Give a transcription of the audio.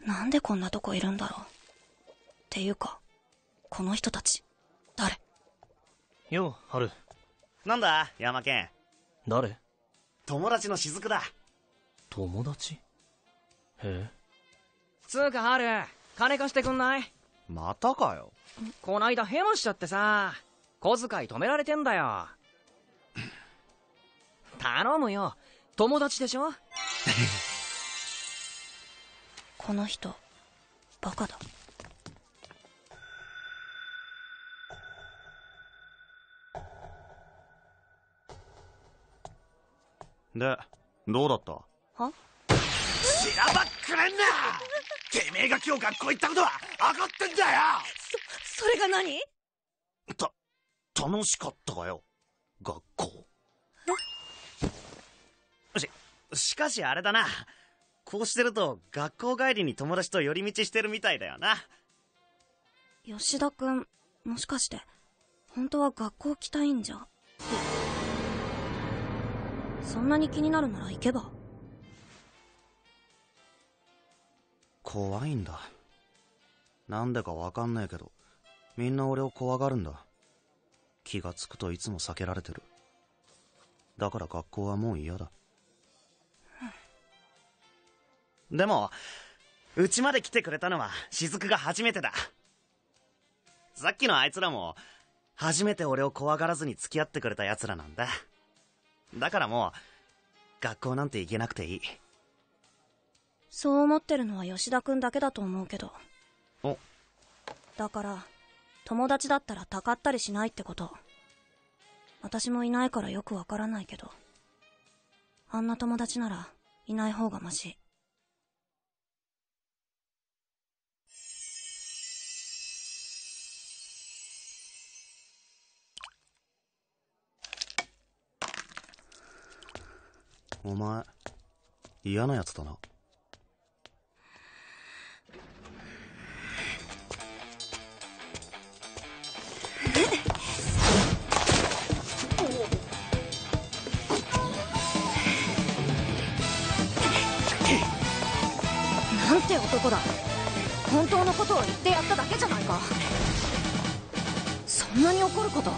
なんでこんなとこいるんだろう。っていうか、この人たち、誰？よう、春。なんだ、山健。誰？友達の雫だ。友達？へえ。つうか、春、金貸してくんない？またかよ。こないだヘマしちゃってさ、小遣い止められてんだよ。頼むよ。友達でしょ？この人、バカだ。で、どうだった？は？しらばっくれんな てめえが今日学校行ったことは分かってんだよそれが何？た、楽しかったかよ？学校。し、しかしあれだな。こうしてると学校帰りに友達と寄り道してるみたいだよな。吉田くん、もしかして、本当は学校来たいんじゃ？そんなに気になるなら行けば？怖いんだ。なんでかわかんないけど、みんな俺を怖がるんだ。気がつくといつも避けられてる。だから学校はもう嫌だ。でも、うちまで来てくれたのは雫が初めてだ。さっきのあいつらも、初めて俺を怖がらずに付き合ってくれた奴らなんだ。だからもう、学校なんて行けなくていい。そう思ってるのは吉田くんだけだと思うけど。おだから、友達だったらたかったりしないってこと。私もいないからよくわからないけど。あんな友達なら、いない方がマシ。お前、嫌な奴だな。なんて男だ。本当のことを言ってやっただけじゃないか。そんなに怒ること